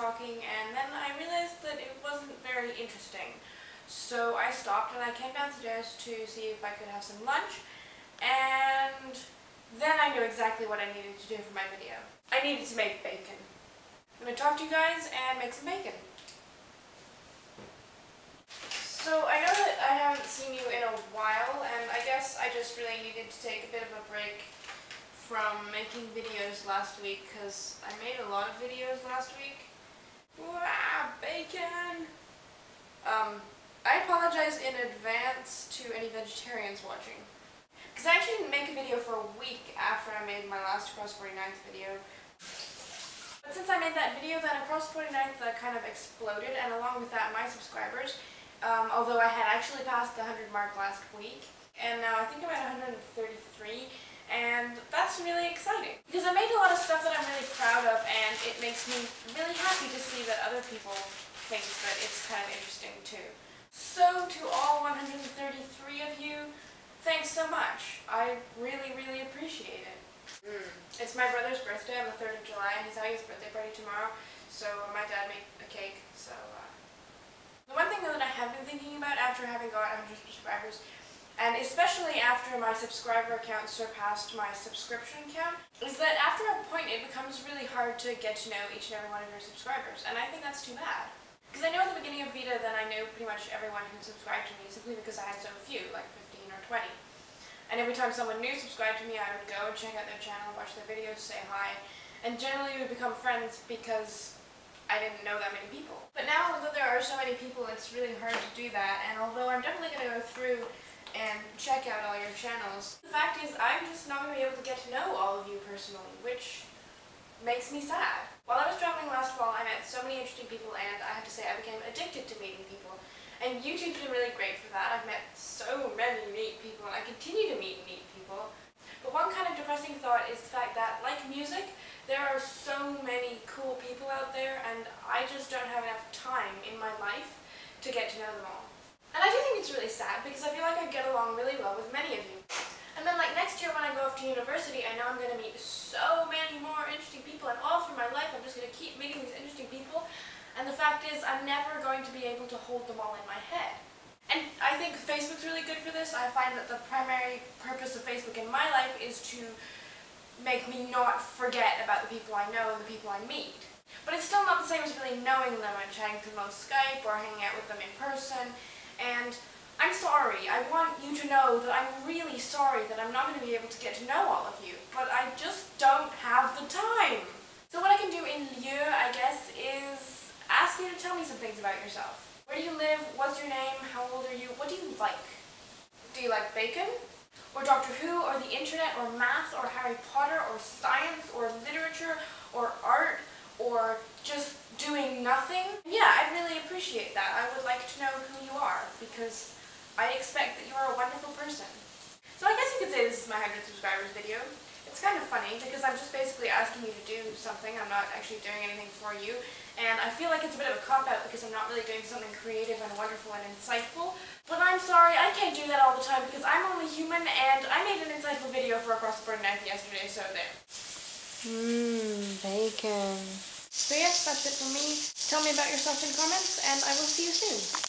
talking, and then I realized that it wasn't very interesting. So I stopped and I came downstairs to see if I could have some lunch, and then I knew exactly what I needed to do for my video. I needed to make bacon. I'm going to talk to you guys and make some bacon. So I know that I haven't seen you in a while, and I guess I just really needed to take a bit of a break from making videos last week because I made a lot of videos last week. Wow, bacon! Um, I apologize in advance to any vegetarians watching. Because I actually didn't make a video for a week after I made my last Across 49th video. But since I made that video, then Across 49th uh, kind of exploded, and along with that, my subscribers, um, although I had actually passed the 100 mark last week, and now I think I'm at 133, and that's really exciting because I made a lot of stuff that I'm really proud of and it makes me really happy to see that other people think that it's kind of interesting too. So to all 133 of you, thanks so much. I really, really appreciate it. Mm. It's my brother's birthday on the 3rd of July and he's having his birthday party tomorrow, so my dad made a cake, so... Uh. The one thing that I have been thinking about after having got 100 subscribers and especially after my subscriber count surpassed my subscription count, is that after a point it becomes really hard to get to know each and every one of your subscribers, and I think that's too bad. Because I know at the beginning of Vita that I knew pretty much everyone who subscribed to me simply because I had so few, like 15 or 20. And every time someone new subscribed to me, I would go and check out their channel, watch their videos, say hi, and generally we would become friends because I didn't know that many people. But now, although there are so many people, it's really hard to do that, and although I'm definitely going to go through and check out all your channels. The fact is, I'm just not going to be able to get to know all of you personally, which makes me sad. While I was traveling last fall, I met so many interesting people, and I have to say I became addicted to meeting people. And YouTube's been really great for that. I've met so many neat people, and I continue to meet neat people. But one kind of depressing thought is the fact that, like music, there are so many cool people out there, and I just don't have enough time in my life to get to know them all. And I do think it's really sad because I feel like I get along really well with many of you. And then like next year when I go off to university, I know I'm going to meet so many more interesting people and all through my life I'm just going to keep meeting these interesting people. And the fact is I'm never going to be able to hold them all in my head. And I think Facebook's really good for this. I find that the primary purpose of Facebook in my life is to make me not forget about the people I know and the people I meet. But it's still not the same as really knowing them and chatting to them on Skype or hanging out with them in person. And. I want you to know that I'm really sorry that I'm not going to be able to get to know all of you. But I just don't have the time. So what I can do in lieu, I guess, is ask you to tell me some things about yourself. Where do you live? What's your name? How old are you? What do you like? Do you like bacon? Or Doctor Who? Or the internet? Or math? Or Harry Potter? Or science? Or literature? Or art? Or just doing nothing. Yeah, I'd really appreciate that. I would like to know who you are because I expect that you are a wonderful person. So I guess you could say this is my 100 subscribers video. It's kind of funny because I'm just basically asking you to do something. I'm not actually doing anything for you. And I feel like it's a bit of a cop-out because I'm not really doing something creative and wonderful and insightful. But I'm sorry, I can't do that all the time because I'm only human and I made an insightful video for Across the 49th yesterday, so there. Mmm, bacon. So yes, that's it for me. Tell me about yourself in comments, and I will see you soon.